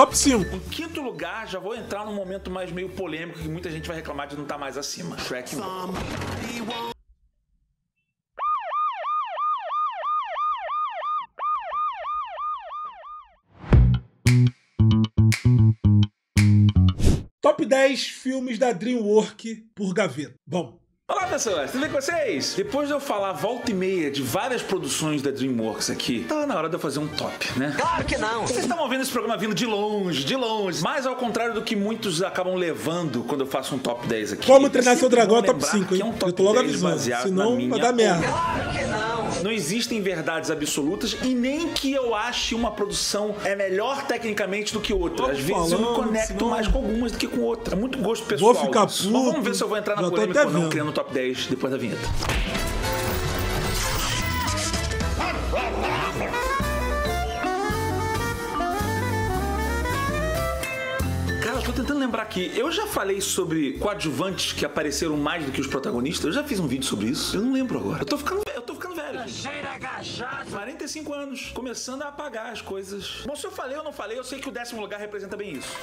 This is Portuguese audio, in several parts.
top 5. Em quinto lugar, já vou entrar num momento mais meio polêmico que muita gente vai reclamar de não estar mais acima. Shrek 1. Top 10 filmes da DreamWorks por gaveta. Bom, Olá pessoas, tudo bem com vocês? Depois de eu falar volta e meia de várias produções da DreamWorks aqui, tá na hora de eu fazer um top, né? Claro que não. Vocês estavam vendo esse programa vindo de longe, de longe. Mas ao contrário do que muitos acabam levando quando eu faço um top 10 aqui. Como Treinar Seu Dragão é top lembrar 5, hein? que é um top Eu tô logo 10 avisando, baseado senão vai dar merda. Claro que não. Não existem verdades absolutas e nem que eu ache uma produção é melhor tecnicamente do que outra. Às vezes eu me falando, conecto mais com algumas do que com outras. É muito gosto pessoal. Vou ficar isso. Mas vamos puto, ver se eu vou entrar na já polêmica ou não, criando o top 10 depois da vinheta. Cara, eu tô tentando lembrar aqui. Eu já falei sobre coadjuvantes que apareceram mais do que os protagonistas. Eu já fiz um vídeo sobre isso. Eu não lembro agora. Eu tô ficando. Eu tô ficando gente. Cheira agachado. 45 anos, começando a apagar as coisas. Bom, se eu falei ou não falei, eu sei que o décimo lugar representa bem isso.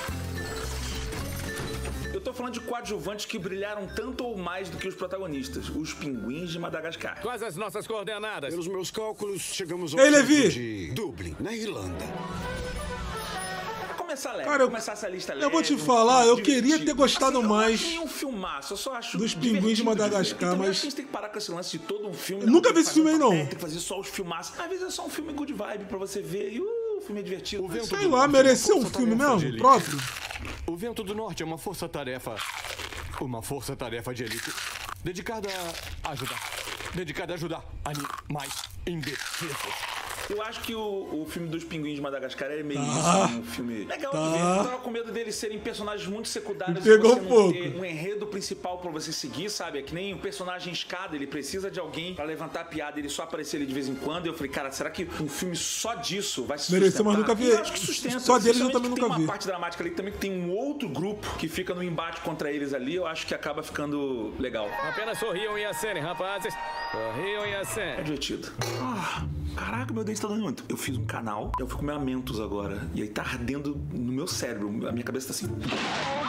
Eu tô falando de coadjuvantes que brilharam tanto ou mais do que os protagonistas, os pinguins de Madagascar. Quais as nossas coordenadas? Pelos meus cálculos, chegamos ao Ei, Levi! de Dublin, na Irlanda. Começar leve, Cara, eu- começar essa lista eu leve. vou te um falar, eu queria ter gostado Assim, eu mais acho nenhum filmaço, eu só acho dos Pinguins de. Madagascar, E também mas- acho que a gente tem que parar com esse lance de todo um filme. Eu nunca vi esse filme aí, um não. Tem que fazer só os filmaços. Às vezes é só um filme good vibe pra você ver e uh, o filme é divertido. O Mas- vento Sei lá, norte mereceu é um filme mesmo, próprio. O Vento do Norte é uma força-tarefa. Uma força-tarefa de elite. Dedicada a ajudar. Dedicada a ajudar animais indefesos. Eu acho que o, o filme dos pinguins de Madagascar é meio Tá. isso, um filme legal Tá. de ver. Eu tava com medo deles serem personagens muito secundários Me pegou e você um não pouco. ter um enredo principal pra você seguir, sabe? É que nem o personagem escada, ele precisa de alguém pra levantar a piada, ele só aparecer ali de vez em quando. E eu falei, cara, será que um filme só disso vai se Mereceu, sustentar? mas nunca vi. Eu acho que sustenta. Só deles eu também que nunca tem vi. uma parte dramática ali que também tem um outro grupo que fica no embate contra eles ali. Eu acho que acaba ficando legal. Apenas sorriam e acenem, rapazes. Sorriam e É acenem. divertido. Ah, caraca, meu dente tá dando muito. Eu fiz um canal, eu fui comer amentos agora. E aí tá ardendo no meu cérebro. A minha cabeça tá assim.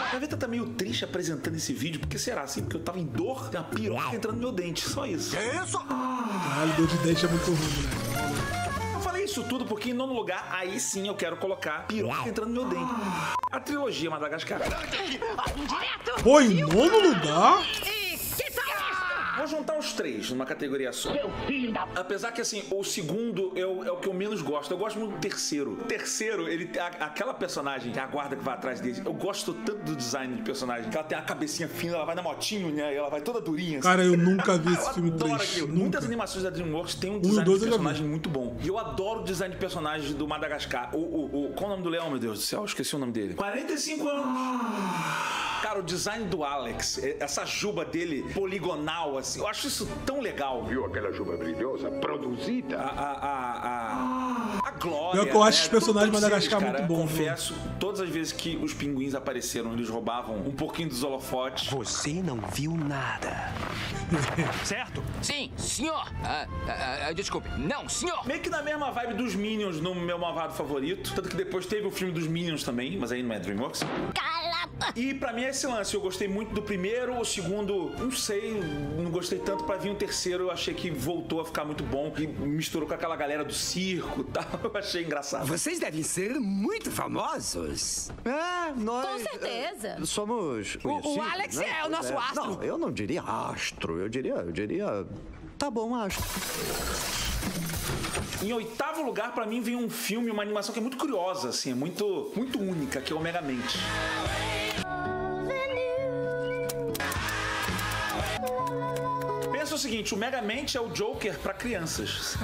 A gaveta tá meio triste apresentando esse vídeo. Por que será assim? Porque eu tava em dor, tem uma piroca entrando no meu dente. Só isso. Caralho, deu de dente é muito ruim, né? Eu falei isso tudo porque em nono lugar, aí sim eu quero colocar piroca entrando no meu dente. A trilogia Madagascar. Pô, em nono lugar? Vou juntar os três numa categoria só. Apesar que, assim, o segundo é o, é o que eu menos gosto. Eu gosto muito do terceiro. O terceiro, ele tem a- aquela personagem, que é a guarda que vai atrás dele. Eu gosto tanto do design de personagem. Que ela tem a cabecinha fina, ela vai na motinho, né? E ela vai toda durinha. Cara, eu nunca vi Eu esse filme adoro 3. aquilo. Nunca. Muitas animações da DreamWorks têm um design dois de personagem muito bom. E eu adoro o design de personagem do Madagascar. O, o, o- qual o nome do leão, meu Deus do céu? Eu esqueci o nome dele. 45 anos. Cara, o design do Alex, essa juba dele poligonal, assim, eu acho isso tão legal. Viu aquela chuva brilhosa produzida? A, a, a, a, a glória. Eu acho né? os personagens de Madagascar eles, muito cara, bom, Confesso, todas as vezes que os pinguins apareceram, eles roubavam um pouquinho dos holofotes. Você não viu nada. Certo? Sim, senhor. Ah, ah, ah, desculpe. Não, senhor. Meio que na mesma vibe dos Minions no meu malvado favorito. Tanto que depois teve o filme dos Minions também, mas aí não é DreamWorks. E pra mim é esse lance. Eu gostei muito do primeiro, o segundo, não sei, não gostei tanto. Pra vir o terceiro, eu achei que voltou a ficar muito bom. E misturou com aquela galera do circo e tal. Eu achei engraçado. Vocês devem ser muito famosos. É, nós. Com certeza. eh, somos. o conhecidos, Alex né? é o nosso astro. Não, eu não diria astro. Eu diria. Eu diria. Tá bom, astro. Em oitavo lugar, pra mim, vem um filme, uma animação que é muito curiosa, assim, é muito, muito única, que é o Megamente. O seguinte, o Megamente é o Joker pra crianças.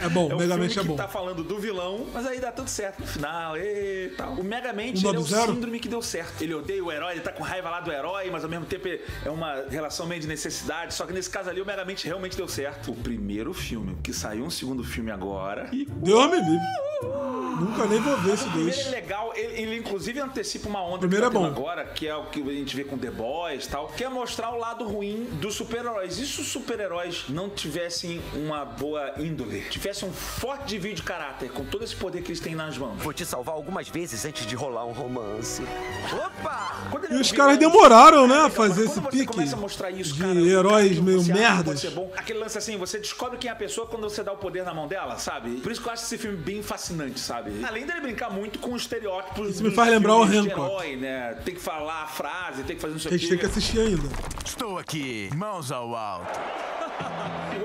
É bom, é o Megamente é bom. tá falando do vilão, mas aí dá tudo certo no final, e tal. O Megamente ele é o zero? síndrome que deu certo. Ele odeia o herói, ele tá com raiva lá do herói, mas ao mesmo tempo é uma relação meio de necessidade. Só que nesse caso ali, o Megamente realmente deu certo. O primeiro filme, que saiu um segundo filme agora, e Deus me livre. Nunca nem vou ver esse O primeiro é dois. legal, ele, ele inclusive antecipa uma onda primeiro que tá é bom. agora, que é o que a gente vê com The Boys e tal, que é mostrar o lado ruim dos super-heróis. E se os super-heróis não tivessem uma boa índole, tivessem um forte desvio de caráter, com todo esse poder que eles têm nas mãos? Vou te salvar algumas vezes antes de rolar um romance. Opa! E é os caras demoraram, né, é a fazer esse quando você pique começa a mostrar isso, de cara, heróis que meio merdas. bom, Aquele lance assim, você descobre quem é a pessoa quando você dá o poder na mão dela, sabe? Por isso que eu acho esse filme bem fascinante, sabe? Além dele brincar muito com os estereótipos Isso me faz lembrar o Hancock. herói, né? Tem que falar a frase, tem que fazer não sei Que a o gente tem que assistir ainda. Estou aqui, mãos ao alto.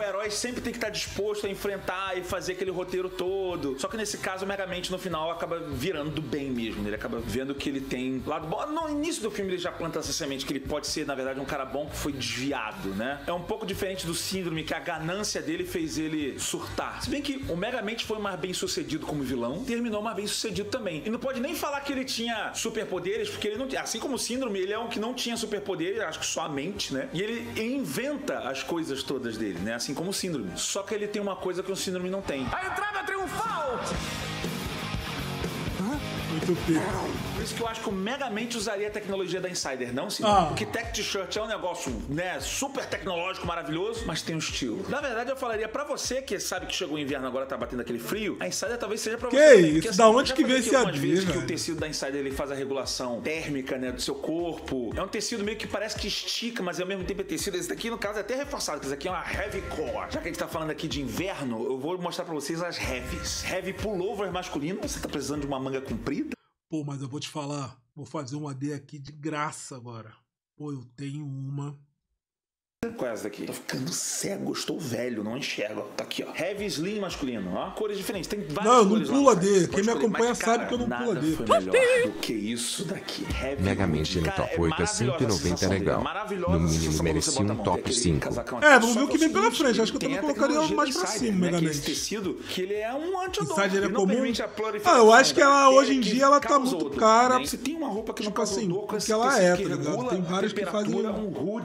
Herói sempre tem que estar disposto a enfrentar e fazer aquele roteiro todo. Só que nesse caso, o Megamente no final acaba virando do bem mesmo. né? Ele acaba vendo que ele tem lado bom. No início do filme ele já planta essa semente que ele pode ser, na verdade, um cara bom que foi desviado, né? É um pouco diferente do síndrome que a ganância dele fez ele surtar. Se bem que o Megamente foi mais bem sucedido como vilão, terminou mais bem sucedido também. E não pode nem falar que ele tinha superpoderes, porque ele não tinha. Assim como o síndrome, ele é um que não tinha superpoderes, acho que só a mente, né? E ele inventa as coisas todas dele, né? Assim como o síndrome. Só que ele tem uma coisa que o síndrome não tem. A entrada triunfal! Muito pique. Por isso que eu acho que o Megamente usaria a tecnologia da Insider, não síndrome. Ah. Porque Tech T-shirt é um negócio, né, super tecnológico, maravilhoso, mas tem um estilo. Na verdade, eu falaria pra você que sabe que chegou o inverno agora tá batendo aquele frio, a Insider talvez seja pra Que você. também, isso? porque, Da eu onde que veio esse vezes que o velho? tecido da Insider ele faz a regulação térmica, né, do seu corpo. É um tecido meio que parece que estica, mas ao mesmo tempo é tecido. Esse daqui, no caso, é até reforçado, que esse aqui é uma heavy core. Já que a gente tá falando aqui de inverno, eu vou mostrar pra vocês as heavies. Heavy pullover masculino. Você tá precisando de uma manga comprida? Pô, mas eu vou te falar. Vou fazer um AD aqui de graça agora. Pô, eu tenho uma. Qual é essa daqui? Tô ficando cego, estou velho, não enxergo. Tá aqui, ó. Heavy Slim masculino, ó. Cores diferentes, tem várias Não, eu não cores lá pulo no AD. você Quem pode me acompanha Mas, sabe cara, que eu não pulo AD. foi melhor do que isso daqui. Heavy Megamente no Cara, top 8 a maravilhosa essa 190 é legal. maravilhosa No mínimo merecia você um top tem aquele 5. casacão É, vamos ver o que vem é pela frente. Acho que eu também colocaria mais pra cima, né, que é esse tecido que ele é um. Insider é não comum? Ah, eu acho que ela, hoje em que dia, ela tá muito cara. né? Se tem uma roupa que não Tipo assim, dor, com porque esse ela é, que tá ligado? Tem várias que fazem- um.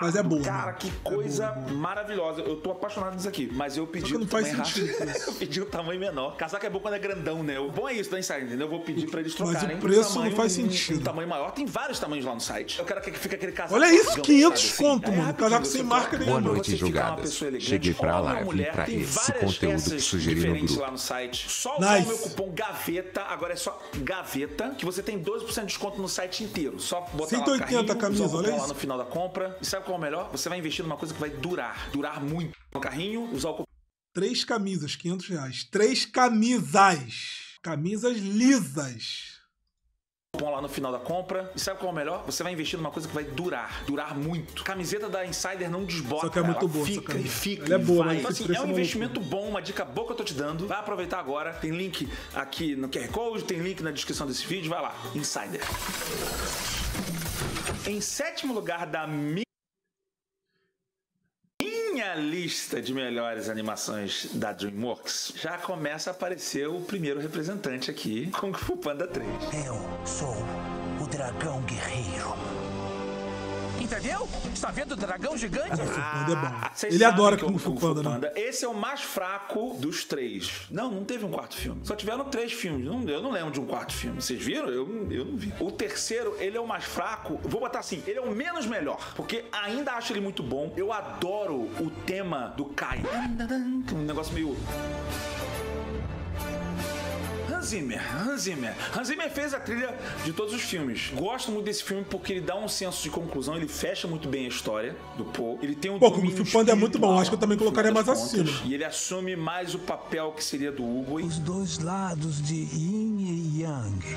Mas é boa, Cara, né? que É coisa boa, boa. maravilhosa. Eu tô apaixonado nisso aqui. Mas eu pedi o tamanho eu pedi o tamanho menor. Casaco é bom quando é grandão, né? O bom é isso da Insider, entendeu? Eu vou pedir pra eles Mas o trocarem. preço tamanho, não faz um- sentido. Um tamanho maior. Tem vários tamanhos lá no site. Eu quero que fique aquele casaco. Olha isso, gigante, 500 sabe, assim? conto, Aí, mano. rapidinho, Casaco sem marca Boa nenhuma. noite, uma jogadas. pessoa elegante, Cheguei pra live mulher, pra tem esse várias conteúdo que peças sugeri no diferentes grupo. lá no site. Só usar Nice. o meu cupom GAVETA, agora é só GAVETA, que você tem 12% de desconto no site inteiro. Só botar lá no 180 carrinho, camisa, olha lá isso. no final da compra. E sabe qual é o melhor? Você vai investir numa coisa que vai durar. Durar muito. No carrinho, usar o Três camisas, 500 reais. Três camisas. Camisas lisas. cupom lá no final da compra. E sabe qual é o melhor? Você vai investir numa coisa que vai durar. Durar muito. Camiseta da Insider não desbota. Só que é muito boa Fica e fica. Ela é boa, vai. Então, assim, é um é investimento bom, uma dica boa que eu tô te dando. Vai aproveitar agora. Tem link aqui no QR Code, tem link na descrição desse vídeo. Vai lá. Insider. Em sétimo lugar da minha lista de melhores animações da DreamWorks, já começa a aparecer o primeiro representante aqui, Kung Fu Panda 3. Eu sou o dragão guerreiro. Entendeu? Está vendo o dragão gigante? Panda é bom. Ah, Ele adora que Kung o Fu Panda, né? Esse é o mais fraco dos três. Não, não teve um quarto filme. Só tiveram três filmes. Não- eu não lembro de um quarto filme. Vocês viram? Eu, eu não vi. O terceiro, ele é o mais fraco. Vou botar assim, ele é o menos melhor. Porque ainda acho ele muito bom. Eu adoro o tema do Kai. Um negócio meio Hans Zimmer, Hans Zimmer. Hans Zimmer fez a trilha de todos os filmes. Gosto muito desse filme porque ele dá um senso de conclusão, ele fecha muito bem a história do Paul. Ele tem um Pô, domínio Fu Panda é muito bom. Acho que eu também colocaria mais contas. acima. E ele assume mais o papel que seria do Hugo. Os dois lados de Yin e Yang.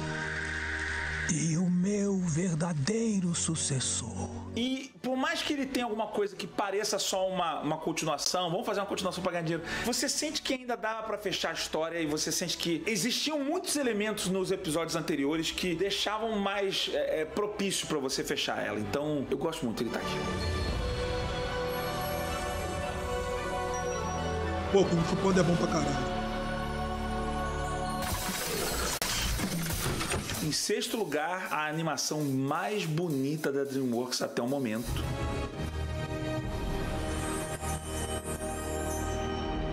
E o meu verdadeiro sucessor. E por mais que ele tenha alguma coisa que pareça só uma, uma continuação, vamos fazer uma continuação pra ganhar dinheiro, você sente que ainda dava pra fechar a história e você sente que existiam muitos elementos nos episódios anteriores que deixavam mais é, é, propício pra você fechar ela. Então, eu gosto muito ele tá aqui. Pô, Kung Fu Panda é bom pra caralho. Em sexto lugar, a animação mais bonita da DreamWorks até o momento.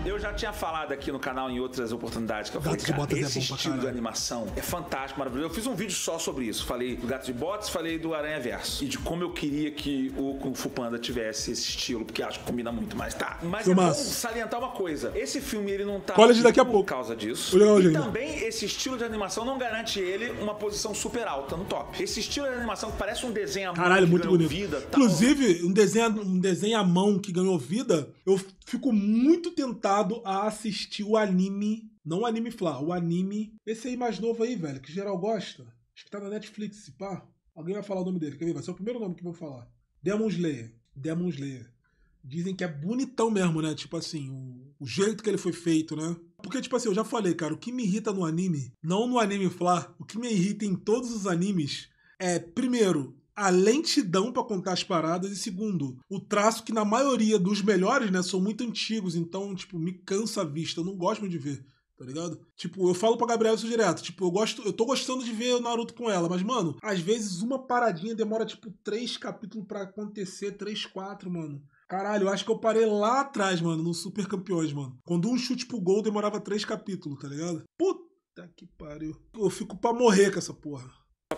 Eu eu já tinha falado aqui no canal em outras oportunidades que eu Gato falei, de cara, Botas é esse bom pra estilo de animação é fantástico, maravilhoso. Eu fiz um vídeo só sobre isso. Falei do Gato de Botas, falei do Aranha Verso. E de como eu queria que o Kung Fu Panda tivesse esse estilo, porque acho que combina muito mais. Tá, mas Filmaço. é bom salientar uma coisa. Esse filme, ele não tá College daqui a por pouco. causa disso. E também esse estilo de animação não garante ele uma posição super alta no top. Esse estilo de animação que parece um desenho à mão Caralho, muito bonito. vida, tal. Inclusive, um desenho, um desenho à mão que ganhou vida, eu fico muito tentado a assistir o anime. Não o anime Flá, o anime. Esse aí mais novo aí, velho, que geral gosta. Acho que tá na Netflix, pá. Alguém vai falar o nome dele, quer ver? Vai ser o primeiro nome que eu vou falar. Demon Slayer. Demon Slayer. Dizem que é bonitão mesmo, né? Tipo assim, o, o jeito que ele foi feito, né? Porque, tipo assim, eu já falei, cara, o que me irrita no anime, não no anime Flá, o que me irrita em todos os animes é, primeiro, a lentidão pra contar as paradas, e segundo, o traço que na maioria dos melhores, né, são muito antigos, então, tipo, me cansa a vista, eu não gosto muito de ver. Tá ligado? Tipo, eu falo pra Gabriela isso direto. Tipo, eu gosto, eu tô gostando de ver o Naruto com ela, mas, mano, às vezes uma paradinha demora, tipo, três capítulos pra acontecer, três, quatro, mano. Caralho, eu acho que eu parei lá atrás, mano, no Super Campeões, mano. Quando um chute pro gol demorava três capítulos, tá ligado? Puta que pariu. Eu fico pra morrer com essa porra.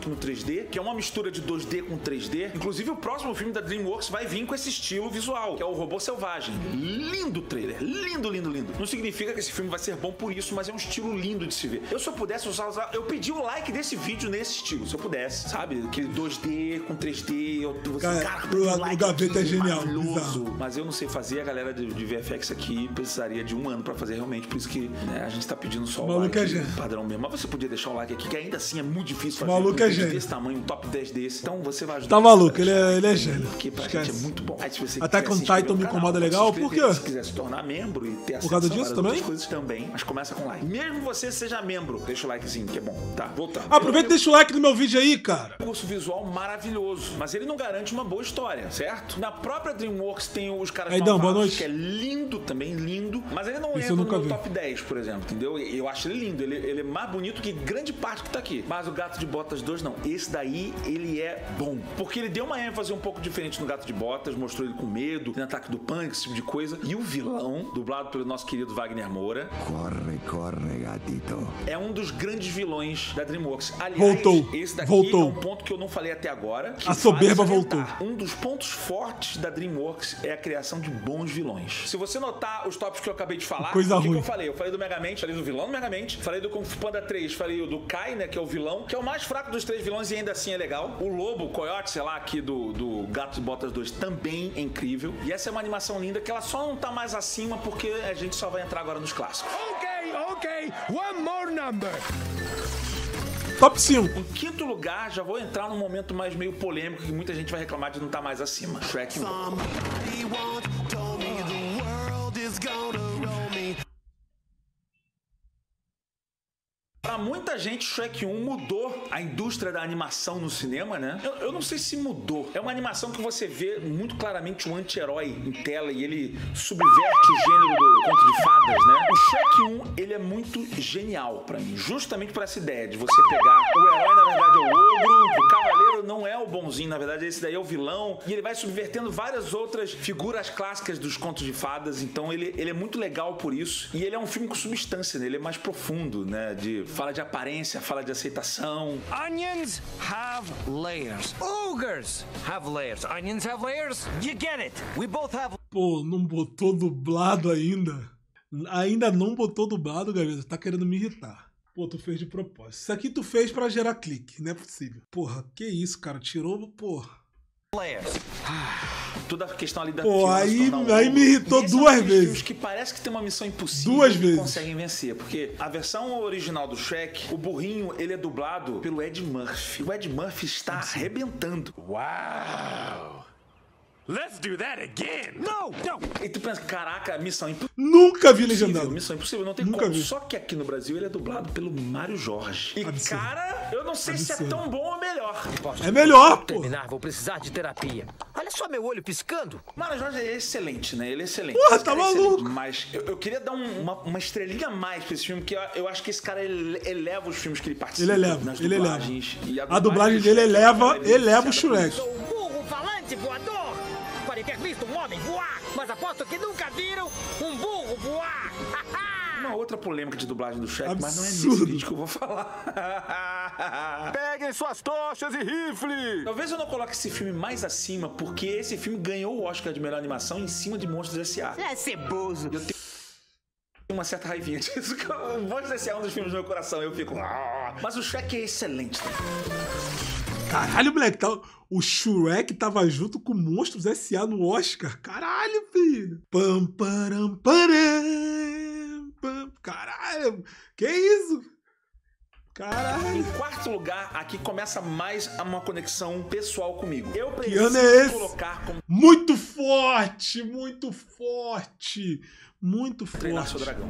No 3D, que é uma mistura de 2D com 3D. Inclusive, o próximo filme da DreamWorks vai vir com esse estilo visual, que é o Robô Selvagem. Lindo trailer, lindo, lindo, lindo. Não significa que esse filme vai ser bom por isso, mas é um estilo lindo de se ver. Eu, se eu pudesse usar, eu pedi o like desse vídeo nesse estilo, se eu pudesse, sabe? Aquele 2D com 3D. Eu, você, Cara, cara, Gaveta é genial, bizarro. Mas eu não sei fazer, a galera de, de VFX aqui precisaria de um ano pra fazer realmente, por isso que né, a gente tá pedindo só O like é padrão mesmo. Mas você podia deixar o like aqui, que ainda assim é muito difícil fazer. maluco um é gênio. desse tamanho, um top 10 desse. Então você vai ajudar. Tá maluco, ele é, ele é gênio. Porque pra Esquece. gente é muito bom. Aí, se você se inscrever Titan me incomoda legal, por quê? Se quiser se tornar membro e ter acesso causa disso também? coisas também, mas começa com like. Mesmo você seja membro, deixa o likezinho, que é bom. Tá, voltando. Aproveita e deixa o like no meu vídeo aí, cara. recurso visual maravilhoso, mas ele não garante uma boa história, certo? Na própria DreamWorks tem os caras Aí, Dan, boa noite. que é lindo também, lindo, mas ele não Esse entra no vi. top 10, por exemplo, entendeu? Eu acho ele lindo, ele, ele é mais bonito que grande parte que tá aqui. Mas o Gato de Botas 2 não, esse daí ele é bom, porque ele deu uma ênfase um pouco diferente no Gato de Botas, mostrou ele com medo, tem ataque do pânico, esse tipo de coisa. E o vilão, dublado pelo nosso querido Wagner Moura, Corre, corre, gatito. é um dos grandes vilões da DreamWorks. Aliás, Voltou. esse daqui Voltou. é um ponto que eu não falei até agora. que A soberba voltou. Um dos pontos fortes da DreamWorks é a criação de bons vilões. Se você notar os tópicos que eu acabei de falar, Coisa o que, que ruim. eu falei? Eu falei do Megamente, falei do vilão do Megamente, falei do Kung Fu Panda 3, falei do Kai, né, que é o vilão, que é o mais fraco dos três vilões e ainda assim é legal. O Lobo, o Coyote, sei lá, aqui do, do Gato de Botas 2 também é incrível. E essa é uma animação linda que ela só não tá mais acima porque a gente só vai entrar agora nos clássicos. Okay, okay, one more number. Top 5. Em quinto lugar, já vou entrar num momento mais meio polêmico que muita gente vai reclamar de não estar mais acima. Shrek 1. Pra muita gente, Shrek 1 mudou a indústria da animação no cinema, né? Eu, eu não sei se mudou. É uma animação que você vê muito claramente um anti-herói em tela e ele subverte o gênero do conto de fadas, né? O Shrek 1, ele é muito genial pra mim. Justamente por essa ideia de você pegar o herói, na verdade, é o ogro, o cavaleiro não é o bonzinho, na verdade, esse daí é o vilão. E ele vai subvertendo várias outras figuras clássicas dos contos de fadas. Então ele, ele é muito legal por isso. E ele é um filme com substância, né? Ele é mais profundo, né? De, fala de aparência, fala de aceitação. Onions have layers. Ogres have layers. Onions have layers. You get it. We both have Pô, não botou dublado ainda. Ainda não botou dublado, Gaveta. Tá querendo me irritar. Pô, tu fez de propósito. Isso aqui tu fez pra gerar clique, não é possível. Porra, que isso, cara. Tirou, porra. layers. Toda a questão ali da Pô, aí- um aí me irritou E é um duas vezes. que parece que tem uma missão impossível Duas vezes. conseguem vencer. Porque a versão original do Shrek, o burrinho, ele é dublado pelo Ed Murphy. O Ed Murphy está arrebentando. Wow. Let's do that again. No, no. E tu pensa, caraca, missão impossível. Nunca vi legendado. Missão impossível, não tem Nunca como. vi. Só que aqui no Brasil ele é dublado pelo Mário Jorge. E Absurdo. cara, eu não sei se é Absurdo. tão bom ou melhor. É melhor, pô. Terminar, vou precisar de terapia. Olha só meu olho piscando. Mário Jorge é excelente, né? Ele é excelente. Porra, tá é maluco. excelente. Mas eu, eu queria dar um- uma, uma estrelinha a mais pra esse filme, porque eu, eu acho que esse cara ele eleva os filmes que ele participa. Ele eleva, nas ele eleva. dublagens. E A dublagem dele Shrek, eleva, é eleva o Shrek. Sou burro falante voador. Podem ter visto um homem voar, mas aposto que nunca viram um burro voar. uma outra polêmica de dublagem do Shrek, mas não é nesse Absurdo. vídeo que eu vou falar. Peguem suas tochas e rifle! Talvez eu não coloque esse filme mais acima, porque esse filme ganhou o Oscar de melhor animação em cima de Monstros S.A. É ceboso. Eu tenho uma certa raivinha disso. Monstros S.A. é um dos filmes do meu coração. Eu fico. "Ah". Mas o Shrek é excelente. Caralho, moleque, tá... o Shrek tava junto com Monstros S.A. no Oscar. Caralho, filho. Pam, param, param, pam. Caralho, que isso? Caralho. Em quarto lugar, aqui começa mais uma conexão pessoal comigo. Eu Que preciso é colocar como Muito forte, muito forte, muito treinar seu forte. dragão.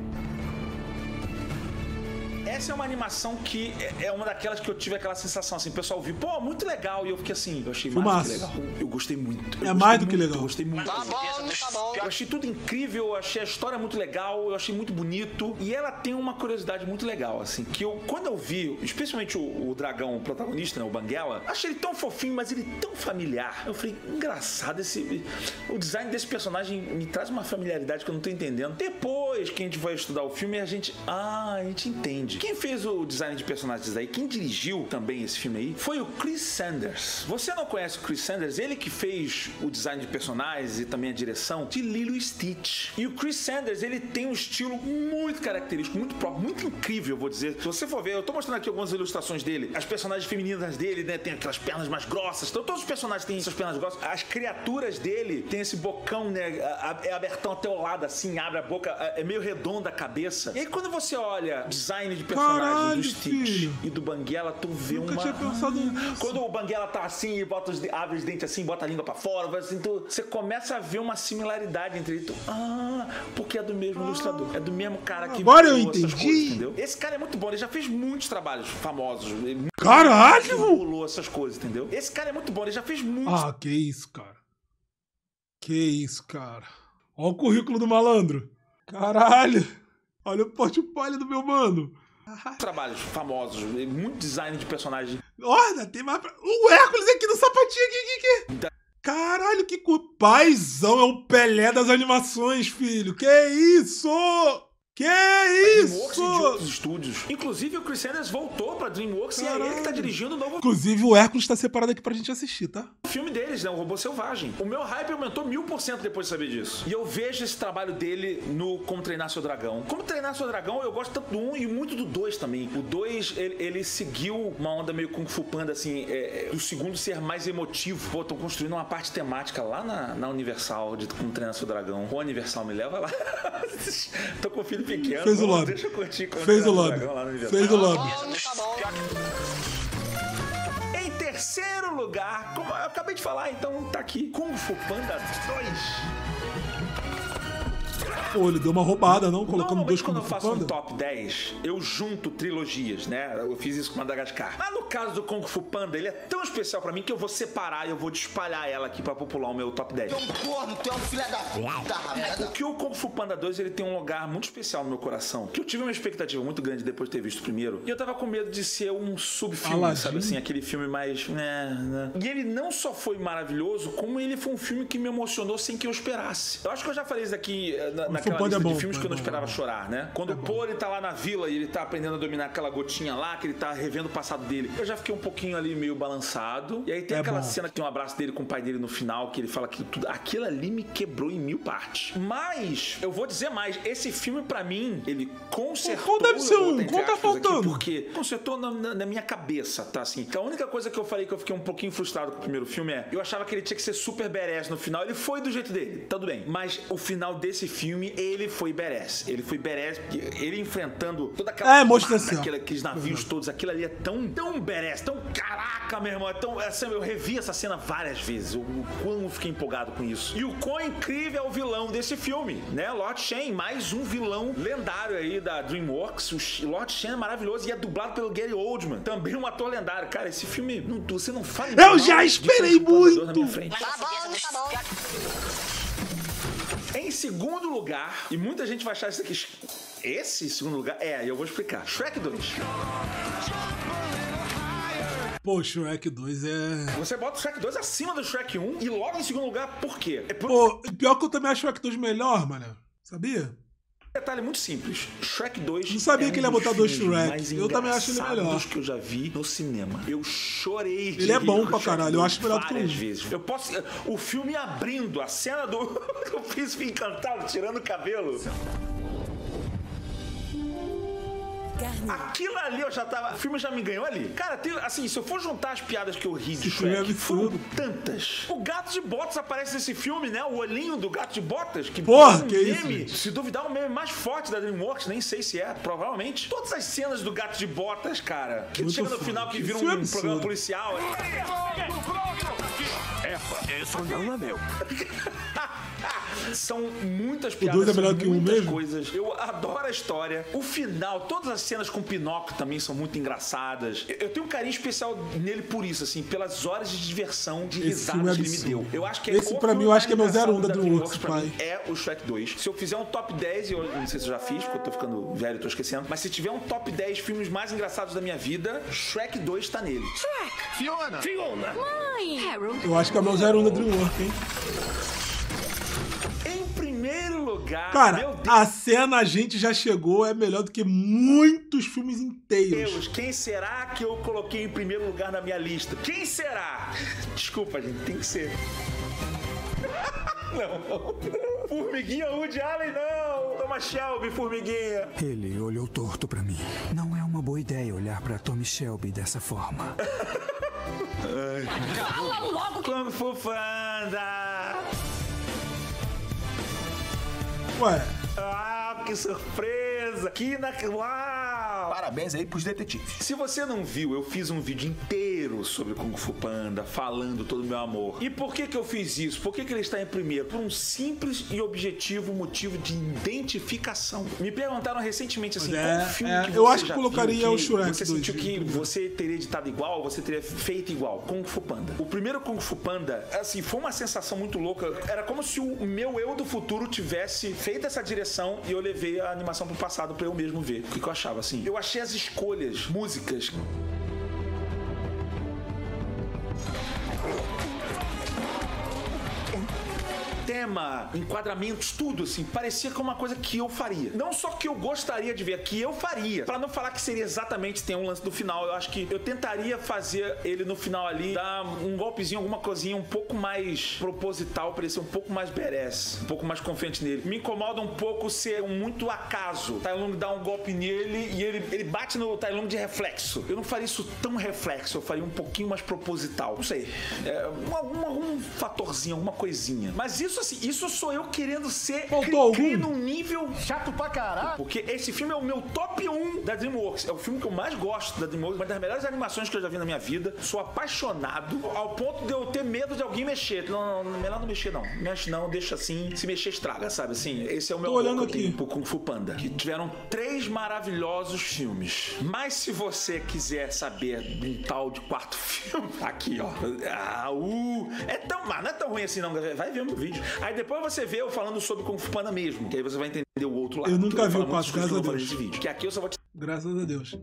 Essa é uma animação que é- é uma daquelas que eu tive aquela sensação assim, o pessoal viu, pô, muito legal. E eu fiquei assim, eu achei mais do que legal. Eu gostei muito. Eu É gostei mais do que muito, legal. Eu gostei muito. Tá bom, tá bom. Eu achei tudo incrível, eu achei a história muito legal, eu achei muito bonito. E ela tem uma curiosidade muito legal, assim, que eu, quando eu vi, especialmente o, o dragão o protagonista, né, o Banguela, achei ele tão fofinho, mas ele tão familiar. Eu falei, engraçado esse. O design desse personagem me traz uma familiaridade que eu não tô entendendo. Depois que a gente vai estudar o filme, a gente. Ah, a gente entende. Quem fez o design de personagens aí, quem dirigiu também esse filme aí, foi o Chris Sanders. Você não conhece o Chris Sanders? Ele que fez o design de personagens e também a direção de Lilo e Stitch. E o Chris Sanders, ele tem um estilo muito característico, muito próprio, muito incrível, vou dizer. Se você for ver, eu tô mostrando aqui algumas ilustrações dele. As personagens femininas dele, né, tem aquelas pernas mais grossas. Então todos os personagens têm essas pernas grossas. As criaturas dele têm esse bocão, né, é abertão até o lado, assim, abre a boca, é meio redonda a cabeça. E aí quando você olha design de personagem Caralho, do Stitch filho. e do Banguela, tu vê Nunca uma... tinha pensado nisso. Quando o Banguela tá assim e bota os, de- abre os dentes assim, bota a língua pra fora, assim, tu, você começa a ver uma similaridade entre eles. Tu, ah, porque é do mesmo ilustrador. É do mesmo cara que Agora eu entendi. coisas, entendeu? Esse cara é muito bom, ele já fez muitos trabalhos famosos. Ele Caralho! bolou essas coisas, entendeu? Esse cara é muito bom, ele já fez muitos Ah, que isso, cara. Que isso, cara. Olha o currículo do malandro. Caralho. Olha o portfólio do meu mano. Trabalhos famosos, muito design de personagem. Olha, tem mais pra... O Hércules aqui no sapatinho aqui, aqui, aqui. Caralho, que. Paizão é o Pelé das animações, filho. Que isso? Que DreamWorks e de isso? outros estúdios. Inclusive, o Chris Sanders voltou pra DreamWorks e é ele que tá Caralho. dirigindo o novo Inclusive, o Hércules tá separado aqui pra gente assistir, tá? filme deles, né? O Robô Selvagem. O meu hype aumentou mil por cento depois de saber disso. E eu vejo esse trabalho dele no Como Treinar Seu Dragão. Como Treinar Seu Dragão, eu gosto tanto do 1 e muito do 2 também. O 2, ele, ele seguiu uma onda meio Kung Fu Panda, assim, é, é, o segundo ser mais emotivo. Pô, estão construindo uma parte temática lá na, na Universal de Como Treinar Seu Dragão. O Universal me leva lá. Tô com o filho pequeno. Fez o lobby. Deixa eu curtir Fez o lobby. Fez o lobby. Tá bom. Em terceiro lugar, como eu acabei de falar, então tá aqui Kung Fu Panda 2. Pô, ele deu uma roubada, não? Colocando dois Normalmente, quando como eu faço um top 10, eu junto trilogias, né? Eu fiz isso com Madagascar. Mas no caso do Kung Fu Panda, ele é tão especial pra mim que eu vou separar e eu vou espalhar ela aqui pra popular o meu top 10. corno, tu é um filho da puta. Porque o Kung Fu Panda 2 ele tem um lugar muito especial no meu coração. Que eu tive uma expectativa muito grande depois de ter visto o primeiro. E eu tava com medo de ser um subfilme, Aladdin. sabe assim? Aquele filme mais. Né, né. E ele não só foi maravilhoso, como ele foi um filme que me emocionou sem que eu esperasse. Eu acho que eu já falei isso aqui eh, na, naquela Panda lista é bom, de filmes que eu não é esperava é chorar, né? Quando o Paul ele tá lá na vila e ele tá aprendendo a dominar aquela gotinha lá, que ele tá revendo o passado dele. Eu já fiquei um pouquinho ali meio balançado. E aí tem É aquela bom. cena que tem um abraço dele com o pai dele no final, que ele fala que tudo. Aquilo ali me quebrou em mil partes. Mas, eu vou dizer mais, esse filme, pra mim, ele consertou. Qual deve ser um? Qual tá faltando? porque consertou na, na- na minha cabeça, tá assim. Que a única coisa que eu falei que eu fiquei um pouquinho frustrado com o primeiro filme é. Eu achava que ele tinha que ser super badass no final. Ele foi do jeito dele, tudo bem. Mas o final desse filme, ele foi badass. Ele foi badass, porque ele enfrentando toda aquela. É, S.A. aquele- aqueles navios todos, aquilo ali é tão, tão badass, tão. Caraca, meu irmão. É tão, assim, eu revi essa cena várias vezes. O, quão eu fiquei empolgado com isso. E o quão incrível é o vilão desse filme, né? Lord Shen, mais um vilão lendário aí da DreamWorks. O Lord Shen é maravilhoso e é dublado pelo Gary Oldman, também um ator lendário. Cara, esse filme, não- você não fala Eu já esperei 2 na muito. minha frente. Tá bom, tá bom. Em segundo lugar, e muita gente vai achar isso aqui. Esse segundo lugar? É, e eu vou explicar. Shrek 2. Pô, Shrek 2 é. Você bota o Shrek 2 acima do Shrek 1 e logo em segundo lugar, por quê? É por... Pô, pior que eu também acho o Shrek 2 melhor, mano. Sabia? Detalhe muito simples. Shrek 2. Não sabia é que ele ia um botar dois Shrek. Eu também acho ele melhor. que eu já vi no cinema. Eu chorei. Ele é bom pra caralho, eu 2 acho melhor do que um. vezes. Eu posso. O filme abrindo, a cena do, do príncipe encantado tirando o cabelo. Aquilo ali eu já tava. O filme já me ganhou ali. Cara, tem, assim, se eu for juntar as piadas que eu ri de é Shrek, foram tantas. O gato de botas aparece nesse filme, né? O olhinho do gato de botas. Que Porra, é um que isso, meme. gente? Se duvidar, o meme mais forte da DreamWorks, nem sei se é, provavelmente. Todas as cenas do gato de botas, cara. Que Muito chega no final que vira Isso é um absurdo. programa policial. Epa, isso não é meu. São muitas dois piadas, é melhor são que um muitas mesmo? coisas. Eu adoro a história. O final, todas as cenas com o Pinóquio também são muito engraçadas. Eu- Eu tenho um carinho especial nele por isso, assim, pelas horas de diversão, de Esse filme é risadas que ele me deu. Eu acho que Esse, o pra mim, eu acho que é meu mais 01 da DreamWorks, pai. é o Shrek 2. Se eu fizer um top 10, e eu não sei se eu já fiz, porque eu tô ficando velho e tô esquecendo, mas se tiver um top 10 filmes mais engraçados da minha vida, Shrek 2 tá nele. Fiona! Fiona! Mãe! Harold. Eu acho que é meu 01 da DreamWorks, hein? Lugar, Cara, meu Deus. a cena A Gente Já Chegou é melhor do que muitos filmes inteiros. Deus, quem será que eu coloquei em primeiro lugar na minha lista? Quem será? Desculpa, gente, tem que ser. Não. Formiguinha Woody Allen, não. Thomas Shelby, Formiguinha. Ele olhou torto pra mim. Não é uma boa ideia olhar pra Tommy Shelby dessa forma. Fala logo. Kung Fu Panda. Ué, Ah, que surpresa. Que na... Uau. Parabéns aí pros detetives. Se você não viu, eu fiz um vídeo inteiro sobre Kung Fu Panda, falando todo o meu amor. E por que que eu fiz isso? Por que que ele está em primeiro? Por um simples e objetivo motivo de identificação. Me perguntaram recentemente assim, Mas qual é- filme é, que eu você acho que colocaria viu o Shrek Você 2 sentiu que você teria editado igual, você teria feito igual. Kung Fu Panda. O primeiro Kung Fu Panda, assim, foi uma sensação muito louca. Era como se o meu eu do futuro tivesse feito essa direção e eu levei a animação pro passado pra eu mesmo ver. O que, que eu achava, assim? Eu achei as escolhas, músicas, tema, enquadramentos, tudo assim, parecia como uma coisa que eu faria. Não só que eu gostaria de ver, que eu faria. Pra não falar que seria exatamente, tem um lance do final, eu acho que eu tentaria fazer ele no final ali, dar um golpezinho, alguma coisinha um pouco mais proposital, pra ele ser um pouco mais badass, um pouco mais confiante nele. Me incomoda um pouco ser muito acaso. Tai Lung dá um golpe nele e ele, ele bate no Tai Lung de reflexo. Eu não faria isso tão reflexo, eu faria um pouquinho mais proposital. Não sei. É, um, algum, algum fatorzinho, alguma coisinha. Mas isso assim, isso sou eu querendo ser Faltou cri-cri algum? num nível chato pra caralho. Porque esse filme é o meu top 1 da DreamWorks. É o filme que eu mais gosto da DreamWorks, uma das melhores animações que eu já vi na minha vida. Sou apaixonado ao ponto de eu ter medo de alguém mexer. Não, não melhor não mexer não. Mexe não, deixa assim. Se mexer estraga, sabe assim? Esse é o meu Tô olhando aqui. pro Kung Fu Panda. Que tiveram três maravilhosos filmes. Mas se você quiser saber de um tal de quarto filme, aqui ó. Ah, uh, é tão, mas não é tão ruim assim não. Vai ver o meu vídeo. Aí depois você vê eu falando sobre Kung Fu Panda mesmo. Que aí você vai entender o outro lado. Eu nunca vi o eu graças a Deus. Que aqui eu só vou te graças a Deus.